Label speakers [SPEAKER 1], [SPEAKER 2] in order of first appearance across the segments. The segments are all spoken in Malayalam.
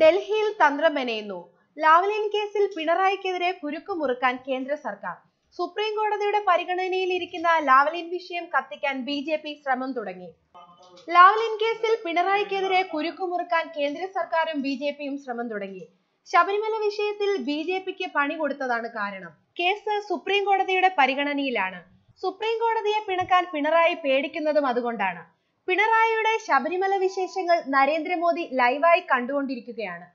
[SPEAKER 1] ഡൽഹിയിൽ തന്ത്രം മെനയുന്നു. ലാവ്ലിൻ കേസിൽ പിണറായിക്കെതിരെ കുരുക്കുമുറുക്കാൻ കേന്ദ്ര സർക്കാർ. സുപ്രീം കോടതിയുടെ പരിഗണനയിൽ ഇരിക്കുന്ന ലാവ്ലിൻ വിഷയം കത്തിക്കാൻ ബി ജെ പി ശ്രമം തുടങ്ങി. ലാവ്ലിൻ കേസിൽ പിണറായിക്കെതിരെ കുരുക്കുമുറുക്കാൻ കേന്ദ്ര സർക്കാരും ബി ജെ പിയും ശ്രമം തുടങ്ങി. ശബരിമല വിഷയത്തിൽ ബി ജെ പിക്ക് പണി കൊടുത്തതാണ് കാരണം. കേസ് സുപ്രീം കോടതിയുടെ പരിഗണനയിലാണ്. സുപ്രീം കോടതിയെ പിണക്കാൻ പിണറായി പേടിക്കുന്നതും അതുകൊണ്ടാണ്. പിണറായിയുടെ ശബരിമല വിശേഷങ്ങൾ നരേന്ദ്രമോദി ലൈവായി കണ്ടുകൊണ്ടിരിക്കുകയാണ്.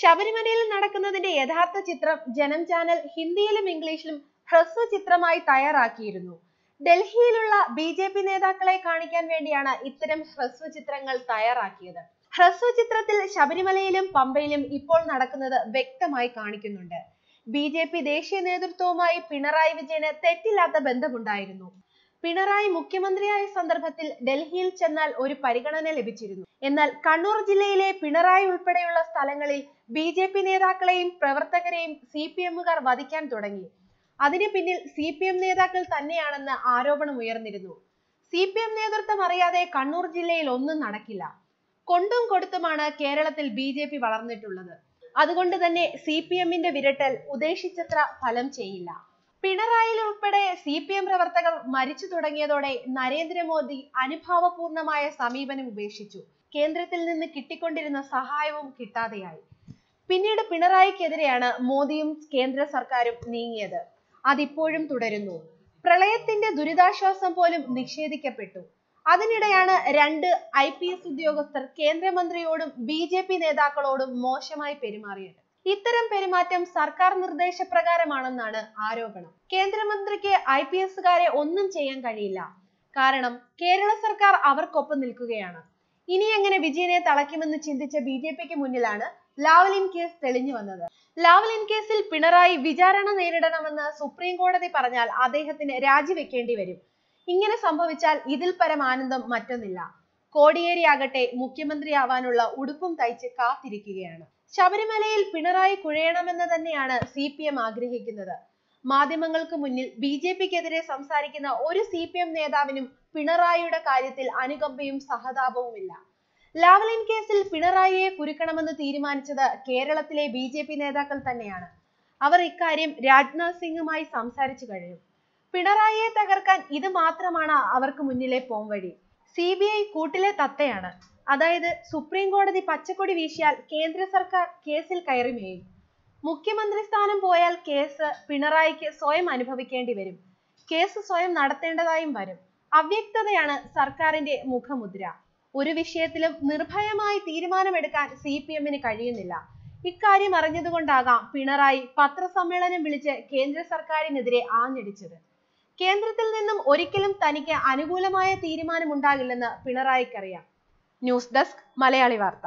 [SPEAKER 1] ശബരിമലയിൽ നടക്കുന്നതിന്റെ യഥാർത്ഥ ചിത്രം ജനം ചാനൽ ഹിന്ദിയിലും ഇംഗ്ലീഷിലും ഹ്രസ്വ ചിത്രമായി തയ്യാറാക്കിയിരുന്നു. ഡൽഹിയിലുള്ള ബി ജെ പി നേതാക്കളെ കാണിക്കാൻ വേണ്ടിയാണ് ഇത്തരം ഹ്രസ്വ ചിത്രങ്ങൾ തയ്യാറാക്കിയത്. ഹ്രസ്വ ചിത്രത്തിൽ ശബരിമലയിലും പമ്പയിലും ഇപ്പോൾ നടക്കുന്നത് വ്യക്തമായി കാണിക്കുന്നുണ്ട്. ബി ജെ പി ദേശീയ നേതൃത്വവുമായി പിണറായി വിജയന് തെറ്റില്ലാത്ത ബന്ധമുണ്ടായിരുന്നു. പിണറായി മുഖ്യമന്ത്രിയായ സന്ദർഭത്തിൽ ഡൽഹിയിൽ ചെന്നാൽ ഒരു പരിഗണന ലഭിച്ചിരുന്നു. എന്നാൽ കണ്ണൂർ ജില്ലയിലെ പിണറായി ഉൾപ്പെടെയുള്ള സ്ഥലങ്ങളിൽ ബി ജെ പി നേതാക്കളെയും പ്രവർത്തകരെയും സി പി എമ്മുകാർ വധിക്കാൻ തുടങ്ങി. അതിന് പിന്നിൽ സി പി എം നേതാക്കൾ തന്നെയാണെന്ന് ആരോപണം ഉയർന്നിരുന്നു. സി പി എം നേതൃത്വം അറിയാതെ കണ്ണൂർ ജില്ലയിൽ ഒന്നും നടക്കില്ല. കൊണ്ടും കൊടുത്തുമാണ് കേരളത്തിൽ ബി ജെ പി വളർന്നിട്ടുള്ളത്. അതുകൊണ്ട് തന്നെ സി പി എമ്മിന്റെ വിരട്ടൽ ഉദ്ദേശിച്ചത്ര ഫലം ചെയ്യില്ല. പിണറായിൽ ഉൾപ്പെടെ സി പി എം പ്രവർത്തകർ മരിച്ചു തുടങ്ങിയതോടെ നരേന്ദ്രമോദി അനുഭാവപൂർണമായ സമീപനം ഉപേക്ഷിച്ചു. കേന്ദ്രത്തിൽ നിന്ന് കിട്ടിക്കൊണ്ടിരുന്ന സഹായവും കിട്ടാതെയായി. പിന്നീട് പിണറായിക്കെതിരെയാണ് മോദിയും കേന്ദ്ര സർക്കാരും നീങ്ങിയത്. അതിപ്പോഴും തുടരുന്നു. പ്രളയത്തിന്റെ ദുരിതാശ്വാസം പോലും നിഷേധിക്കപ്പെട്ടു. അതിനിടെയാണ് രണ്ട് ഐ പി എസ് ഉദ്യോഗസ്ഥർ കേന്ദ്രമന്ത്രിയോടും ബി ജെ പി നേതാക്കളോടും മോശമായി പെരുമാറിയത്. ഇത്തരം പെരുമാറ്റം സർക്കാർ നിർദ്ദേശപ്രകാരമാണെന്നാണ് ആരോപണം. കേന്ദ്രമന്ത്രിക്ക് ഐ പി എസുകാരെ ഒന്നും ചെയ്യാൻ കഴിയില്ല. കാരണം കേരള സർക്കാർ അവർക്കൊപ്പം നിൽക്കുകയാണ്. ഇനി എങ്ങനെ വിജയനെ തളയ്ക്കുമെന്ന് ചിന്തിച്ച ബി ജെ പിക്ക് മുന്നിലാണ് ലാവ്ലിൻ കേസ് തെളിഞ്ഞു വന്നത്. ലാവ്ലിൻ കേസിൽ പിണറായി വിചാരണ നേരിടണമെന്ന് സുപ്രീം കോടതി പറഞ്ഞാൽ അദ്ദേഹത്തിന് രാജിവെക്കേണ്ടി വരും. ഇങ്ങനെ സംഭവിച്ചാൽ ഇതിൽ പരം ആനന്ദം മറ്റൊന്നില്ല. കോടിയേരി ആകട്ടെ മുഖ്യമന്ത്രിയാവാനുള്ള ഉടുപ്പും തയ്ച്ച് കാത്തിരിക്കുകയാണ്. ശബരിമലയിൽ പിണറായി കുഴയണമെന്ന് തന്നെയാണ് സി പി എം ആഗ്രഹിക്കുന്നത്. മാധ്യമങ്ങൾക്ക് മുന്നിൽ ബി ജെ പിക്കെതിരെ സംസാരിക്കുന്ന ഒരു സി പി എം നേതാവിനും പിണറായിയുടെ കാര്യത്തിൽ അനുകമ്പയും സഹതാപവും ഇല്ല ലാവ്ലിൻ കേസിൽ പിണറായിയെ കുരുക്കണമെന്ന് തീരുമാനിച്ചത് കേരളത്തിലെ ബി ജെ പി നേതാക്കൾ തന്നെയാണ്. അവർ ഇക്കാര്യം രാജ്നാഥ് സിംഗുമായി സംസാരിച്ചു കഴിഞ്ഞു. പിണറായിയെ തകർക്കാൻ ഇത് മാത്രമാണ് അവർക്ക് മുന്നിലെ പോംവഴി. ഐ കൂട്ടിലെ തത്തയാണ്. അതായത് സുപ്രീം കോടതി പച്ചക്കൊടി വീശിയാൽ കേന്ദ്ര സർക്കാർ കേസിൽ കയറി മേയും. മുഖ്യമന്ത്രി സ്ഥാനം പോയാൽ കേസ് പിണറായിക്ക് സ്വയം അനുഭവിക്കേണ്ടി വരും. കേസ് സ്വയം നടത്തേണ്ടതായും വരും. അവ്യക്തതയാണ് സർക്കാരിന്റെ മുഖമുദ്ര. ഒരു വിഷയത്തിലും നിർഭയമായി തീരുമാനമെടുക്കാൻ സി പി എമ്മിന് കഴിയുന്നില്ല. ഇക്കാര്യം അറിഞ്ഞതുകൊണ്ടാകാം പിണറായി പത്രസമ്മേളനം വിളിച്ച് കേന്ദ്ര സർക്കാരിനെതിരെ ആഞ്ഞടിച്ചത്. കേന്ദ്രത്തിൽ നിന്നും ഒരിക്കലും തനിക്ക് അനുകൂലമായ തീരുമാനമുണ്ടാകില്ലെന്ന് പിണറായിക്കറിയാം. News desk Malayali Vartha.